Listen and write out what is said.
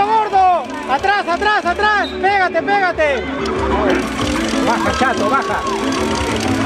Atrás gordo. Atrás, atrás, atrás. Pégate, pégate. Baja, chato, baja.